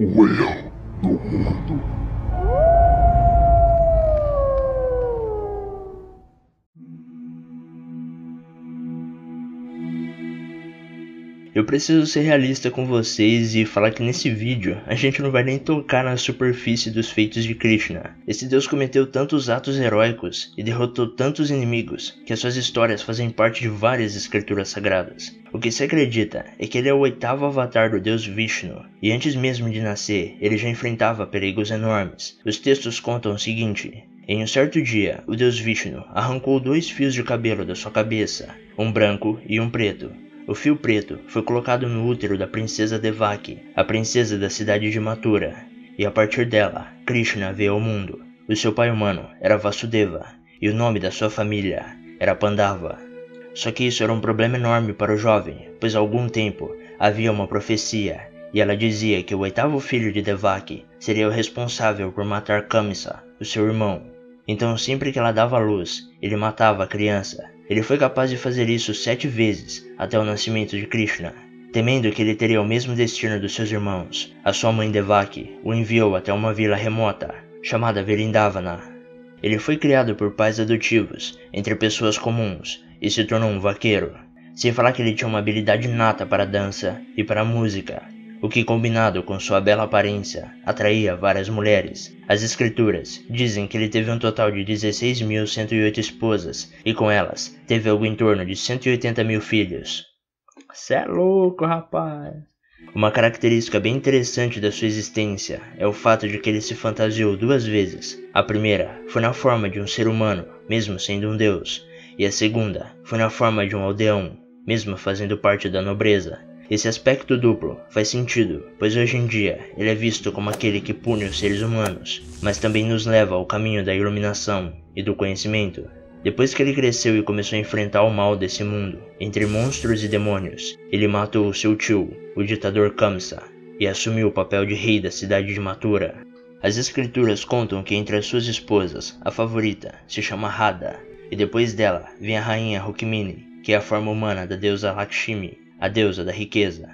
我有孤独 Eu preciso ser realista com vocês e falar que nesse vídeo a gente não vai nem tocar na superfície dos feitos de Krishna. Esse deus cometeu tantos atos heróicos e derrotou tantos inimigos que as suas histórias fazem parte de várias escrituras sagradas. O que se acredita é que ele é o oitavo avatar do deus Vishnu, e antes mesmo de nascer, ele já enfrentava perigos enormes. Os textos contam o seguinte: em um certo dia, o deus Vishnu arrancou dois fios de cabelo da sua cabeça, um branco e um preto, o fio preto foi colocado no útero da princesa Devaki, a princesa da cidade de Mathura, e a partir dela, Krishna veio ao mundo. O seu pai humano era Vasudeva, e o nome da sua família era Pandava. Só que isso era um problema enorme para o jovem, pois há algum tempo havia uma profecia, e ela dizia que o oitavo filho de Devaki seria o responsável por matar Kamsa, o seu irmão. Então sempre que ela dava luz, ele matava a criança, ele foi capaz de fazer isso sete vezes até o nascimento de Krishna. Temendo que ele teria o mesmo destino dos seus irmãos, a sua mãe Devaki o enviou até uma vila remota, chamada Verindavana. Ele foi criado por pais adotivos, entre pessoas comuns, e se tornou um vaqueiro. Sem falar que ele tinha uma habilidade nata para dança e para música, o que combinado com sua bela aparência atraía várias mulheres. As escrituras dizem que ele teve um total de 16.108 esposas e com elas teve algo em torno de 180 mil filhos. Cê é louco, rapaz! Uma característica bem interessante da sua existência é o fato de que ele se fantasiou duas vezes. A primeira foi na forma de um ser humano, mesmo sendo um deus, e a segunda foi na forma de um aldeão, mesmo fazendo parte da nobreza. Esse aspecto duplo faz sentido, pois hoje em dia ele é visto como aquele que pune os seres humanos, mas também nos leva ao caminho da iluminação e do conhecimento. Depois que ele cresceu e começou a enfrentar o mal desse mundo, entre monstros e demônios, ele matou seu tio, o ditador Kamsa, e assumiu o papel de rei da cidade de Mathura. As escrituras contam que entre as suas esposas, a favorita se chama Radha, e depois dela vem a rainha Rukmini, que é a forma humana da deusa Lakshmi, a deusa da riqueza.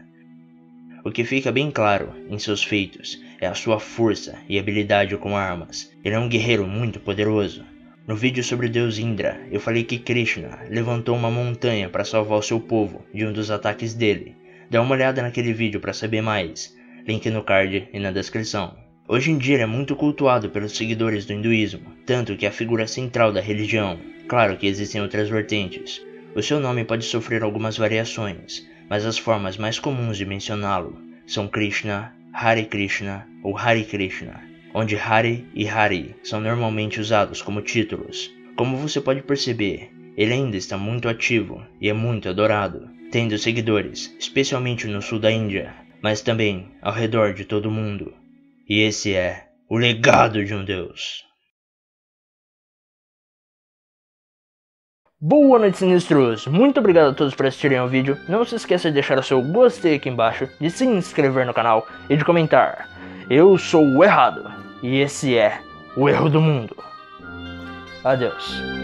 O que fica bem claro em seus feitos é a sua força e habilidade com armas. Ele é um guerreiro muito poderoso. No vídeo sobre o deus Indra, eu falei que Krishna levantou uma montanha para salvar o seu povo de um dos ataques dele. Dá uma olhada naquele vídeo para saber mais. Link no card e na descrição. Hoje em dia ele é muito cultuado pelos seguidores do hinduísmo, tanto que é a figura central da religião. Claro que existem outras vertentes. O seu nome pode sofrer algumas variações, mas as formas mais comuns de mencioná-lo são Krishna, Hare Krishna ou Hare Krishna, onde Hare e Hari são normalmente usados como títulos. Como você pode perceber, ele ainda está muito ativo e é muito adorado, tendo seguidores, especialmente no sul da Índia, mas também ao redor de todo o mundo. E esse é o legado de um deus. Boa noite, sinistros! Muito obrigado a todos por assistirem ao vídeo. Não se esqueça de deixar o seu gostei aqui embaixo, de se inscrever no canal e de comentar. Eu sou o errado e esse é o erro do mundo. Adeus.